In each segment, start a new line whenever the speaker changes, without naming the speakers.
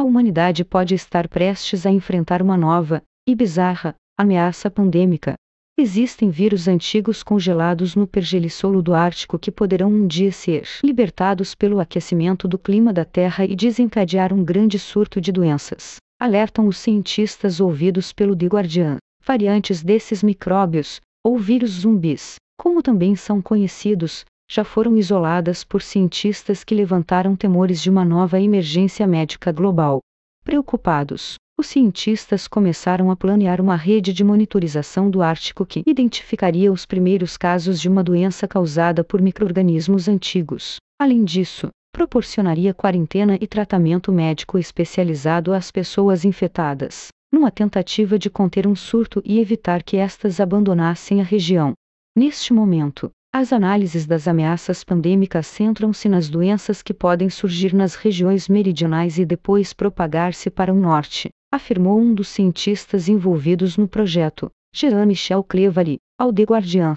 a humanidade pode estar prestes a enfrentar uma nova, e bizarra, ameaça pandêmica. Existem vírus antigos congelados no pergelissolo do Ártico que poderão um dia ser libertados pelo aquecimento do clima da Terra e desencadear um grande surto de doenças. Alertam os cientistas ouvidos pelo The Guardian. Variantes desses micróbios, ou vírus zumbis, como também são conhecidos, já foram isoladas por cientistas que levantaram temores de uma nova emergência médica global. Preocupados, os cientistas começaram a planear uma rede de monitorização do Ártico que identificaria os primeiros casos de uma doença causada por microorganismos antigos. Além disso, proporcionaria quarentena e tratamento médico especializado às pessoas infectadas, numa tentativa de conter um surto e evitar que estas abandonassem a região. Neste momento, as análises das ameaças pandêmicas centram-se nas doenças que podem surgir nas regiões meridionais e depois propagar-se para o norte, afirmou um dos cientistas envolvidos no projeto, Jean-Michel Clevary, ao The Guardian.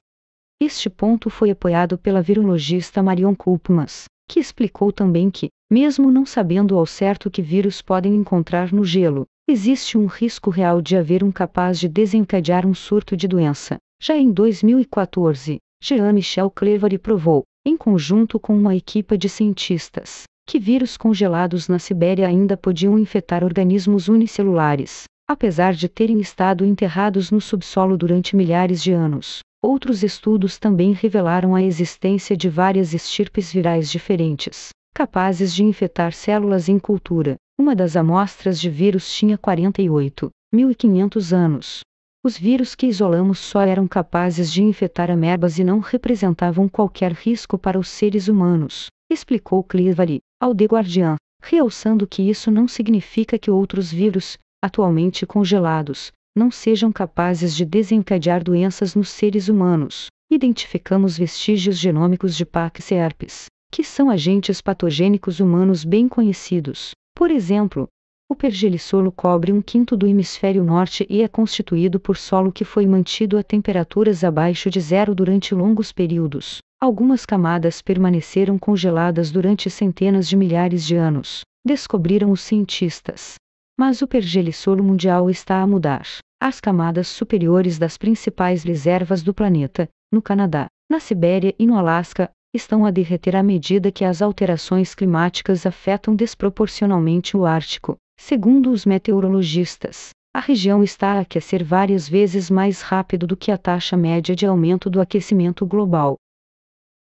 Este ponto foi apoiado pela virologista Marion Koopmans, que explicou também que, mesmo não sabendo ao certo que vírus podem encontrar no gelo, existe um risco real de haver um capaz de desencadear um surto de doença. Já em 2014, Jean-Michel Clevery provou, em conjunto com uma equipe de cientistas, que vírus congelados na Sibéria ainda podiam infectar organismos unicelulares, apesar de terem estado enterrados no subsolo durante milhares de anos. Outros estudos também revelaram a existência de várias estirpes virais diferentes, capazes de infectar células em cultura. Uma das amostras de vírus tinha 48.500 anos, os vírus que isolamos só eram capazes de infectar amebas e não representavam qualquer risco para os seres humanos, explicou Cleary, ao The Guardian, realçando que isso não significa que outros vírus, atualmente congelados, não sejam capazes de desencadear doenças nos seres humanos. Identificamos vestígios genômicos de Pax e herpes, que são agentes patogênicos humanos bem conhecidos. Por exemplo, o pergelissolo cobre um quinto do hemisfério norte e é constituído por solo que foi mantido a temperaturas abaixo de zero durante longos períodos. Algumas camadas permaneceram congeladas durante centenas de milhares de anos, descobriram os cientistas. Mas o pergelissolo mundial está a mudar. As camadas superiores das principais reservas do planeta, no Canadá, na Sibéria e no Alasca, estão a derreter à medida que as alterações climáticas afetam desproporcionalmente o Ártico, Segundo os meteorologistas, a região está a aquecer várias vezes mais rápido do que a taxa média de aumento do aquecimento global.